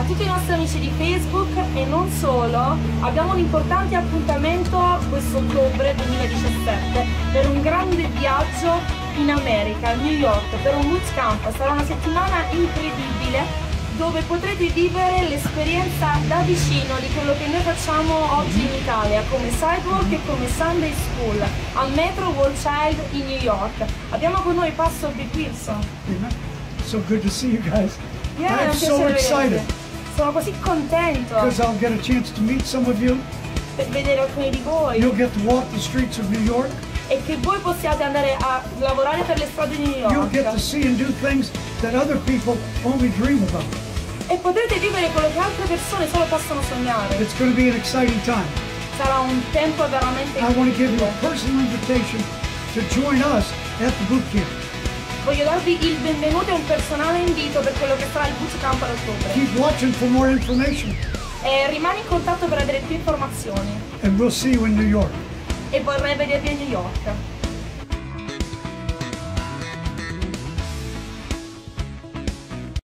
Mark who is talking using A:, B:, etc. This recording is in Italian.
A: A tutti i nostri amici di Facebook e non solo, abbiamo un importante appuntamento questo ottobre 2017 per un grande viaggio in America, a New York, per un bootcamp. Sarà una settimana incredibile dove potrete vivere l'esperienza da vicino di quello che noi facciamo oggi in Italia come Sidewalk e come Sunday School al Metro World Child in New York. Abbiamo con noi Pastor Bill Wilson.
B: So good to see you guys.
A: Yeah,
B: I'm so excited.
A: Sono così contento
B: because I'll get a chance to meet some of you.
A: per vedere alcuni di voi
B: You'll get to walk the streets of New York.
A: e che voi possiate andare a lavorare per le strade di New
B: You'll get to
A: York
B: see and do things that other people only dream about.
A: e potrete vivere quello che altre persone solo possono sognare.
B: It's going to be an exciting time.
A: Sarà un tempo veramente
B: I want to give you a personal invitation to join us at the boot camp.
A: Voglio darvi il benvenuto e un personale invito per quello che sarà il bootcamp ad ottobre.
B: Keep watching for more information,
A: E rimani in contatto per avere più informazioni
B: and we'll see you in New York.
A: e vorrei vedervi a New York.